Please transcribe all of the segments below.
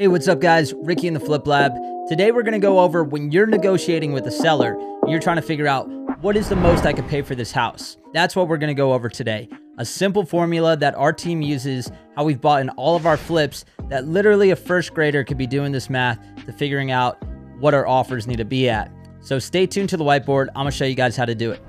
Hey, what's up guys? Ricky in the Flip Lab. Today we're gonna go over when you're negotiating with a seller and you're trying to figure out what is the most I could pay for this house. That's what we're gonna go over today. A simple formula that our team uses, how we've bought in all of our flips, that literally a first grader could be doing this math to figuring out what our offers need to be at. So stay tuned to the whiteboard. I'm gonna show you guys how to do it.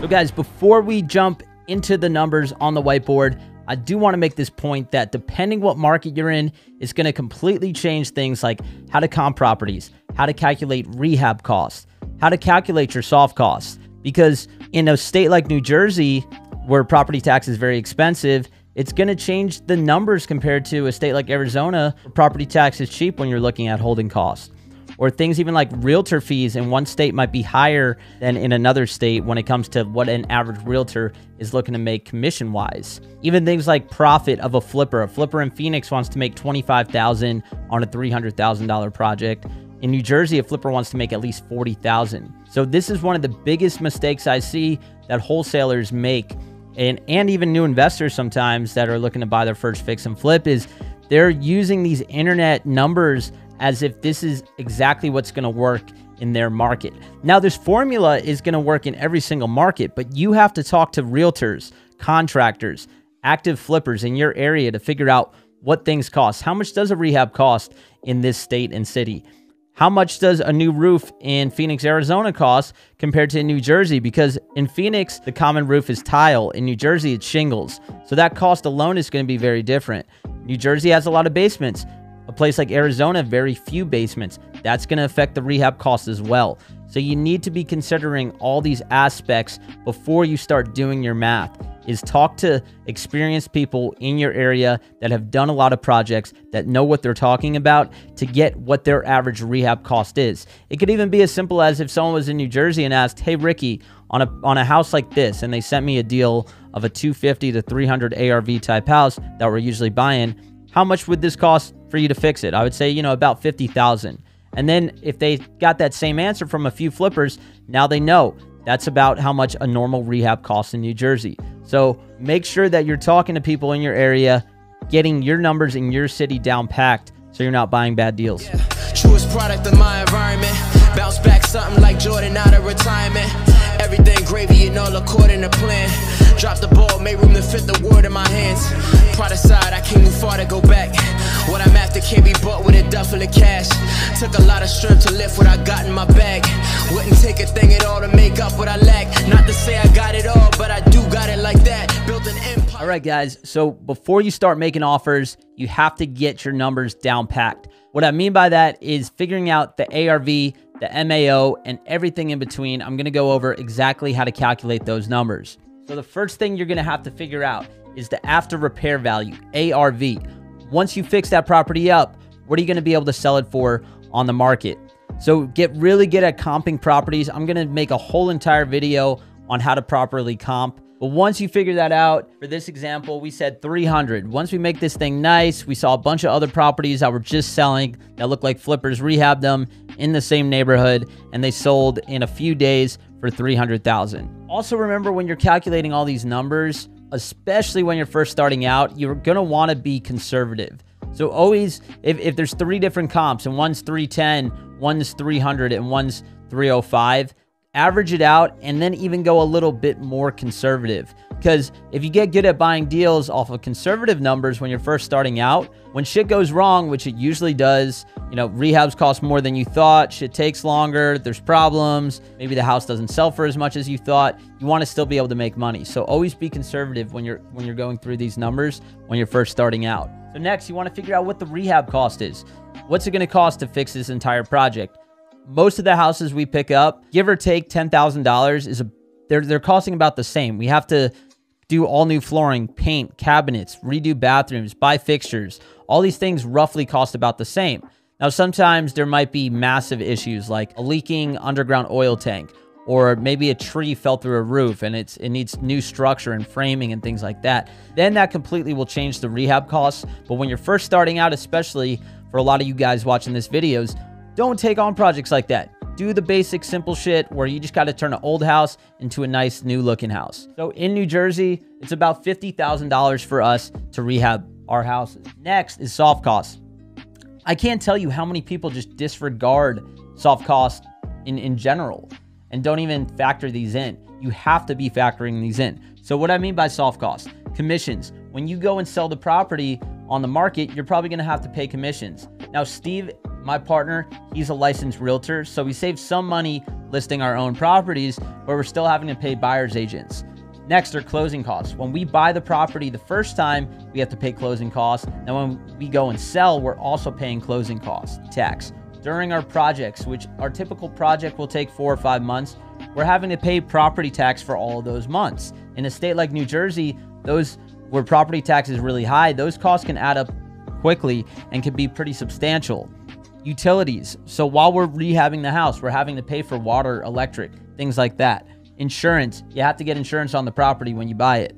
So guys, before we jump into the numbers on the whiteboard, I do want to make this point that depending what market you're in, it's going to completely change things like how to comp properties, how to calculate rehab costs, how to calculate your soft costs. Because in a state like New Jersey, where property tax is very expensive, it's going to change the numbers compared to a state like Arizona. where Property tax is cheap when you're looking at holding costs or things even like realtor fees in one state might be higher than in another state when it comes to what an average realtor is looking to make commission wise. Even things like profit of a flipper. A flipper in Phoenix wants to make 25,000 on a $300,000 project. In New Jersey, a flipper wants to make at least 40,000. So this is one of the biggest mistakes I see that wholesalers make and and even new investors sometimes that are looking to buy their first fix and flip is they're using these internet numbers as if this is exactly what's going to work in their market. Now, this formula is going to work in every single market, but you have to talk to realtors, contractors, active flippers in your area to figure out what things cost. How much does a rehab cost in this state and city? How much does a new roof in Phoenix, Arizona cost compared to New Jersey? Because in Phoenix, the common roof is tile. In New Jersey, it's shingles. So that cost alone is going to be very different. New Jersey has a lot of basements. Place like Arizona, very few basements. That's going to affect the rehab costs as well. So you need to be considering all these aspects before you start doing your math. Is talk to experienced people in your area that have done a lot of projects that know what they're talking about to get what their average rehab cost is. It could even be as simple as if someone was in New Jersey and asked, "Hey Ricky, on a on a house like this," and they sent me a deal of a 250 to 300 ARV type house that we're usually buying how much would this cost for you to fix it? I would say, you know, about 50,000. And then if they got that same answer from a few flippers, now they know that's about how much a normal rehab costs in New Jersey. So make sure that you're talking to people in your area, getting your numbers in your city down packed so you're not buying bad deals. Yeah. Truest product of my environment. Bounce back something like Jordan out of retirement. Everything gravy and all according to plan. Drop the ball, made room to fit the word in my hands. Pride aside, I came with of cash. Took a lot of strength to lift what I got in my bag. Wouldn't take a thing at all to make up what I lack. Not to say I got it all, but I do got it like that. Built an empire. All right, guys. So before you start making offers, you have to get your numbers down packed. What I mean by that is figuring out the ARV, the MAO, and everything in between. I'm going to go over exactly how to calculate those numbers. So the first thing you're going to have to figure out is the after repair value, ARV. Once you fix that property up, what are you going to be able to sell it for on the market? So get really good at comping properties. I'm going to make a whole entire video on how to properly comp. But once you figure that out, for this example, we said 300. Once we make this thing nice, we saw a bunch of other properties that were just selling that looked like flippers rehab them in the same neighborhood and they sold in a few days for 300,000. Also remember when you're calculating all these numbers, especially when you're first starting out, you're going to want to be conservative. So always, if, if there's three different comps and one's 310, one's 300, and one's 305, average it out and then even go a little bit more conservative. Because if you get good at buying deals off of conservative numbers when you're first starting out, when shit goes wrong, which it usually does, you know, rehabs cost more than you thought, shit takes longer, there's problems, maybe the house doesn't sell for as much as you thought, you want to still be able to make money. So always be conservative when you're when you're going through these numbers when you're first starting out. So next, you want to figure out what the rehab cost is. What's it going to cost to fix this entire project? Most of the houses we pick up, give or take $10,000 is a they're they're costing about the same. We have to do all new flooring, paint, cabinets, redo bathrooms, buy fixtures. All these things roughly cost about the same. Now, sometimes there might be massive issues like a leaking underground oil tank, or maybe a tree fell through a roof and it's it needs new structure and framing and things like that. Then that completely will change the rehab costs. But when you're first starting out, especially for a lot of you guys watching this videos, don't take on projects like that do the basic simple shit where you just got to turn an old house into a nice new looking house. So in New Jersey, it's about $50,000 for us to rehab our houses. Next is soft costs. I can't tell you how many people just disregard soft costs in, in general and don't even factor these in. You have to be factoring these in. So, what I mean by soft cost, commissions. When you go and sell the property on the market, you're probably gonna have to pay commissions. Now, Steve, my partner, he's a licensed realtor, so we save some money listing our own properties, but we're still having to pay buyer's agents. Next are closing costs. When we buy the property the first time, we have to pay closing costs. And when we go and sell, we're also paying closing costs, tax. During our projects, which our typical project will take four or five months, we're having to pay property tax for all of those months. In a state like New Jersey, those where property tax is really high, those costs can add up quickly and can be pretty substantial. Utilities. So while we're rehabbing the house, we're having to pay for water, electric, things like that. Insurance. You have to get insurance on the property when you buy it.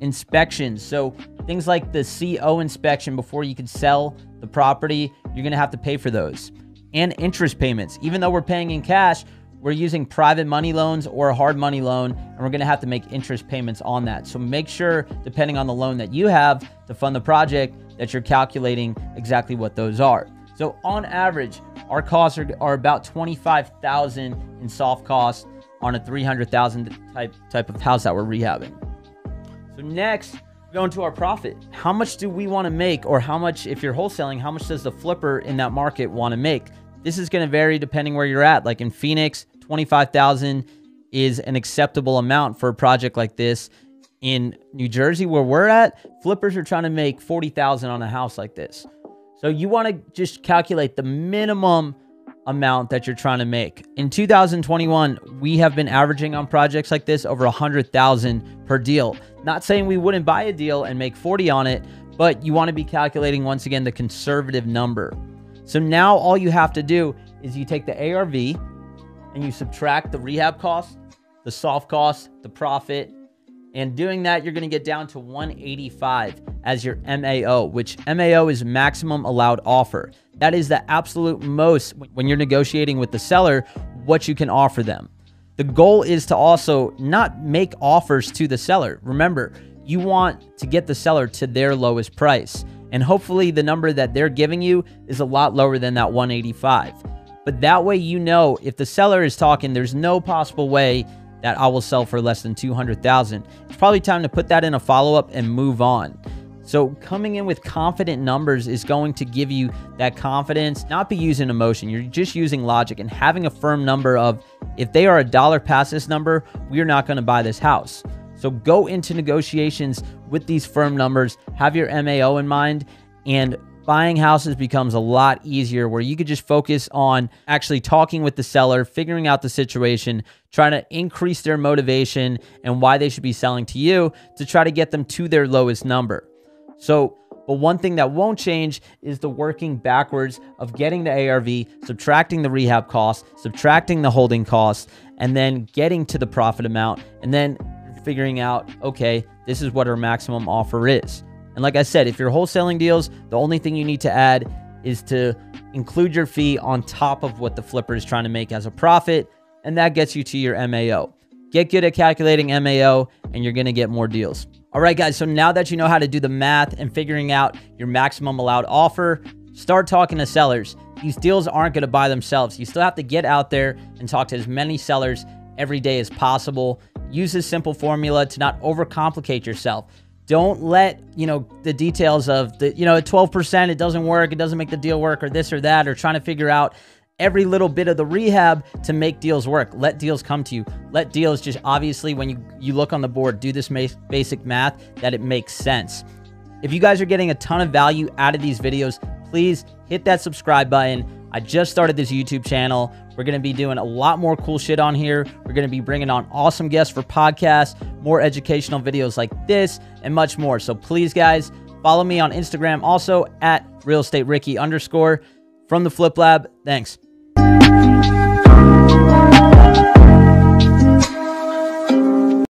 Inspections. So things like the CO inspection before you can sell the property, you're going to have to pay for those. And interest payments. Even though we're paying in cash, we're using private money loans or a hard money loan, and we're going to have to make interest payments on that. So make sure, depending on the loan that you have to fund the project, that you're calculating exactly what those are. So on average, our costs are, are about 25,000 in soft costs on a 300,000 type type of house that we're rehabbing. So next, we to our profit. How much do we want to make or how much if you're wholesaling, how much does the flipper in that market want to make? This is going to vary depending where you're at. Like in Phoenix, 25,000 is an acceptable amount for a project like this. In New Jersey where we're at, flippers are trying to make 40,000 on a house like this. So you want to just calculate the minimum amount that you're trying to make. In 2021, we have been averaging on projects like this over 100,000 per deal. Not saying we wouldn't buy a deal and make 40 on it, but you want to be calculating once again the conservative number. So now all you have to do is you take the ARV and you subtract the rehab cost, the soft cost, the profit, and doing that, you're going to get down to 185 as your MAO, which MAO is maximum allowed offer. That is the absolute most when you're negotiating with the seller, what you can offer them. The goal is to also not make offers to the seller. Remember, you want to get the seller to their lowest price. And hopefully, the number that they're giving you is a lot lower than that 185. But that way, you know if the seller is talking, there's no possible way that I will sell for less than 200,000. It's probably time to put that in a follow up and move on. So coming in with confident numbers is going to give you that confidence, not be using emotion. You're just using logic and having a firm number of if they are a dollar past this number, we are not going to buy this house. So go into negotiations with these firm numbers, have your MAO in mind, and buying houses becomes a lot easier where you could just focus on actually talking with the seller, figuring out the situation, trying to increase their motivation and why they should be selling to you to try to get them to their lowest number. So, but one thing that won't change is the working backwards of getting the ARV, subtracting the rehab costs, subtracting the holding costs, and then getting to the profit amount, and then figuring out, okay, this is what our maximum offer is. And like I said, if you're wholesaling deals, the only thing you need to add is to include your fee on top of what the flipper is trying to make as a profit, and that gets you to your MAO. Get good at calculating MAO, and you're gonna get more deals. All right, guys, so now that you know how to do the math and figuring out your maximum allowed offer, start talking to sellers. These deals aren't going to buy themselves. You still have to get out there and talk to as many sellers every day as possible. Use this simple formula to not overcomplicate yourself. Don't let, you know, the details of the, you know, at 12%, it doesn't work, it doesn't make the deal work, or this or that, or trying to figure out every little bit of the rehab to make deals work. Let deals come to you. Let deals just obviously, when you, you look on the board, do this basic math that it makes sense. If you guys are getting a ton of value out of these videos, please hit that subscribe button. I just started this YouTube channel. We're going to be doing a lot more cool shit on here. We're going to be bringing on awesome guests for podcasts, more educational videos like this, and much more. So please, guys, follow me on Instagram also at real estate Ricky underscore from the Flip Lab. Thanks. Música